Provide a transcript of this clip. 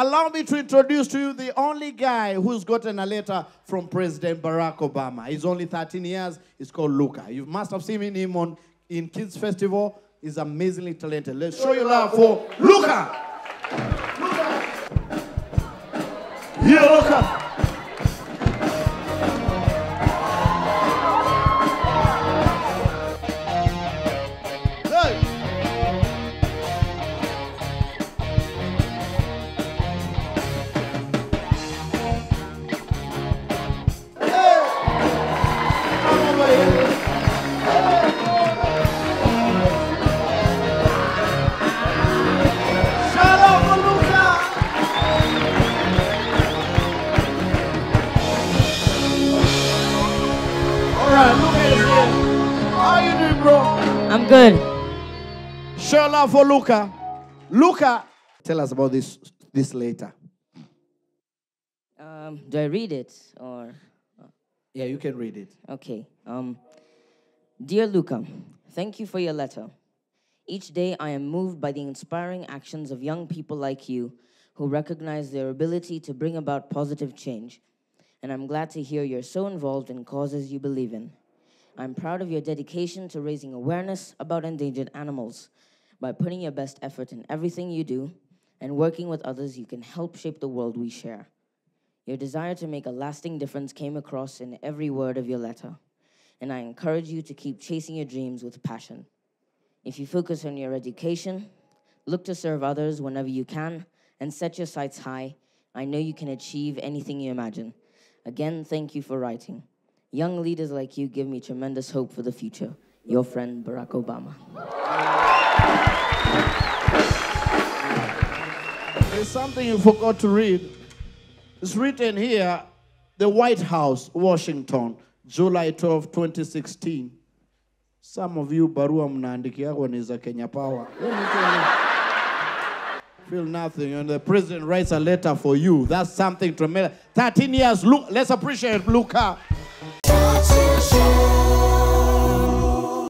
Allow me to introduce to you the only guy who's gotten a letter from President Barack Obama. He's only 13 years. He's called Luca. You must have seen him on in Kids Festival. He's amazingly talented. Let's show you love for Luca. Here, Luca. Is here. How you doing, bro? I'm good. Show love for Luca. Luca, tell us about this this later. Um, do I read it or Yeah, you can read it. okay? Um, dear Luca, thank you for your letter. Each day I am moved by the inspiring actions of young people like you who recognize their ability to bring about positive change. And I'm glad to hear you're so involved in causes you believe in. I'm proud of your dedication to raising awareness about endangered animals. By putting your best effort in everything you do and working with others, you can help shape the world we share. Your desire to make a lasting difference came across in every word of your letter, and I encourage you to keep chasing your dreams with passion. If you focus on your education, look to serve others whenever you can, and set your sights high, I know you can achieve anything you imagine. Again, thank you for writing. Young leaders like you give me tremendous hope for the future. Your friend, Barack Obama. There's something you forgot to read. It's written here, the White House, Washington, July 12, 2016. Some of you barua mnaandikiagwa ni za Kenya Power. Feel nothing, and the president writes a letter for you. That's something tremendous. 13 years. Look, let's appreciate Luca.